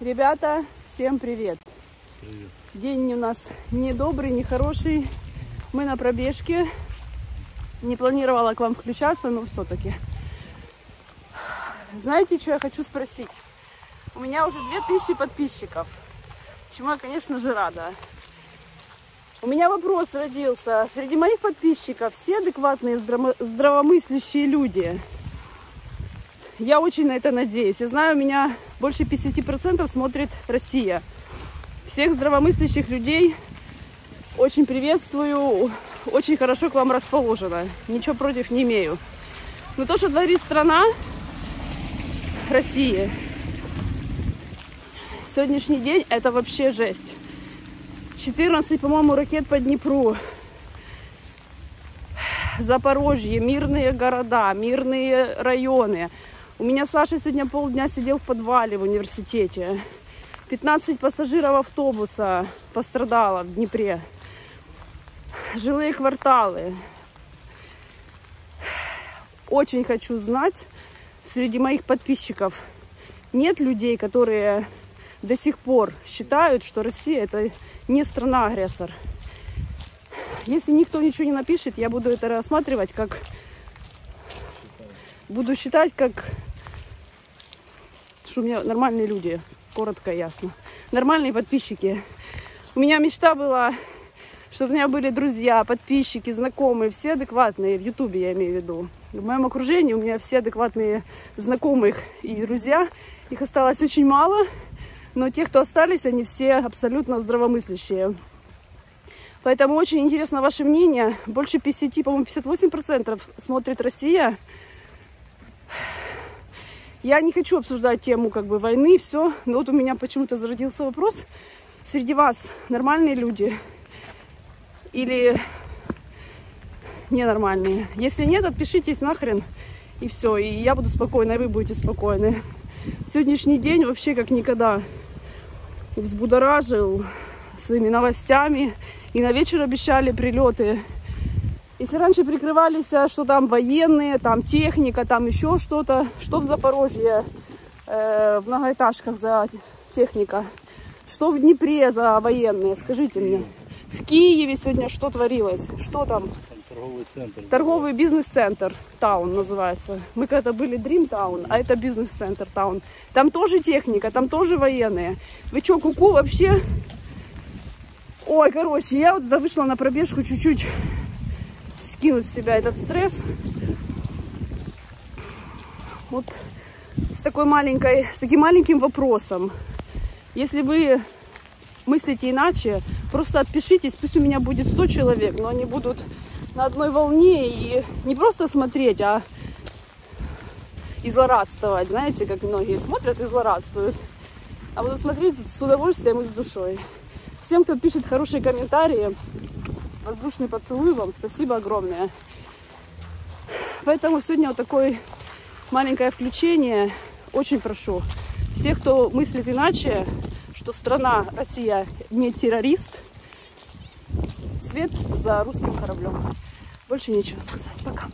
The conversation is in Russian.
Ребята, всем привет! Привет. День у нас не добрый, не хороший. Мы на пробежке. Не планировала к вам включаться, но все-таки. Знаете, что я хочу спросить? У меня уже 2000 подписчиков. Чему я, конечно же, рада. У меня вопрос родился. Среди моих подписчиков все адекватные, здраво- здравомыслящие люди. Я очень на это надеюсь. Я знаю, меня больше 50% смотрит Россия. Всех здравомыслящих людей очень приветствую. Очень хорошо к вам расположена. Ничего против не имею. Но то, что творит страна России, сегодняшний день, это вообще жесть. 14, по-моему, ракет по Днепру. Запорожье, мирные города, мирные районы. У меня Саша сегодня полдня сидел в подвале в университете. 15 пассажиров автобуса пострадало в Днепре. Жилые кварталы. Очень хочу знать среди моих подписчиков, нет людей, которые до сих пор считают, что Россия это не страна-агрессор. Если никто ничего не напишет, я буду это рассматривать как... Буду считать как... Что у меня нормальные люди. Коротко и ясно. Нормальные подписчики. У меня мечта была, чтобы у меня были друзья, подписчики, знакомые, все адекватные. В Ютубе я имею в виду. В моем окружении у меня все адекватные знакомых и друзья. Их осталось очень мало. Но те, кто остались, они все абсолютно здравомыслящие. Поэтому очень интересно ваше мнение. Больше 50, по-моему, 58% смотрит Россия. Я не хочу обсуждать тему как бы войны, все. Но вот у меня почему-то зародился вопрос. Среди вас нормальные люди или ненормальные? Если нет, отпишитесь нахрен и все. И я буду спокойна, и вы будете спокойны. Сегодняшний день вообще как никогда взбудоражил своими новостями. И на вечер обещали прилеты. Если раньше прикрывались, что там военные, там техника, там еще что-то, что в Запорожье, э, в многоэтажках за техника, что в Днепре за военные, скажите мне. В Киеве сегодня что творилось? Что там? Торговый центр. Торговый бизнес-центр Таун называется. Мы когда были Dream Town, а это бизнес-центр Таун. Там тоже техника, там тоже военные. Вы что, куку вообще? Ой, короче, я вот вышла на пробежку чуть-чуть скинуть с себя этот стресс. Вот с такой маленькой, с таким маленьким вопросом. Если вы мыслите иначе, просто отпишитесь, пусть у меня будет 100 человек, но они будут на одной волне и не просто смотреть, а и злорадствовать. Знаете, как многие смотрят и злорадствуют. А будут смотреть с удовольствием и с душой. Всем, кто пишет хорошие комментарии, воздушный поцелуй вам. Спасибо огромное. Поэтому сегодня вот такое маленькое включение. Очень прошу всех, кто мыслит иначе, что страна Россия не террорист, след за русским кораблем. Больше нечего сказать. Пока.